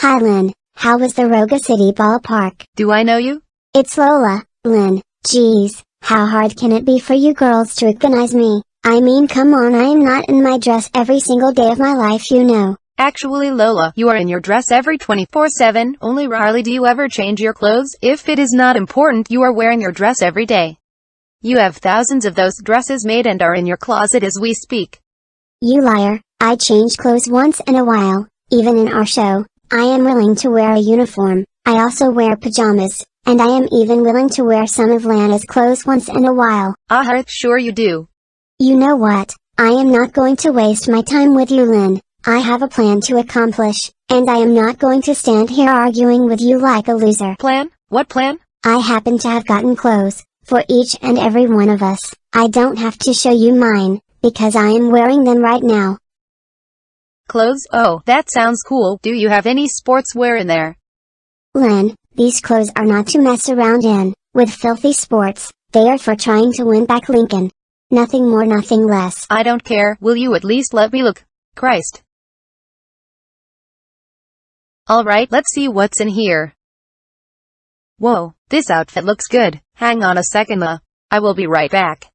Hi Lynn, how was the Roga City ballpark? Do I know you? It's Lola, Lynn. Geez, how hard can it be for you girls to recognize me? I mean come on I am not in my dress every single day of my life you know. Actually Lola, you are in your dress every 24-7, only rarely do you ever change your clothes. If it is not important you are wearing your dress every day. You have thousands of those dresses made and are in your closet as we speak. You liar, I change clothes once in a while, even in our show, I am willing to wear a uniform, I also wear pajamas, and I am even willing to wear some of Lana's clothes once in a while. Ah, sure you do. You know what, I am not going to waste my time with you Lynn, I have a plan to accomplish, and I am not going to stand here arguing with you like a loser. Plan? What plan? I happen to have gotten clothes, for each and every one of us, I don't have to show you mine, because I am wearing them right now. Clothes? Oh, that sounds cool. Do you have any sportswear in there? Lynn, these clothes are not to mess around in, with filthy sports, they are for trying to win back Lincoln. Nothing more nothing less. I don't care, will you at least let me look? Christ. Alright, let's see what's in here. Whoa, this outfit looks good. Hang on a second ma. I will be right back.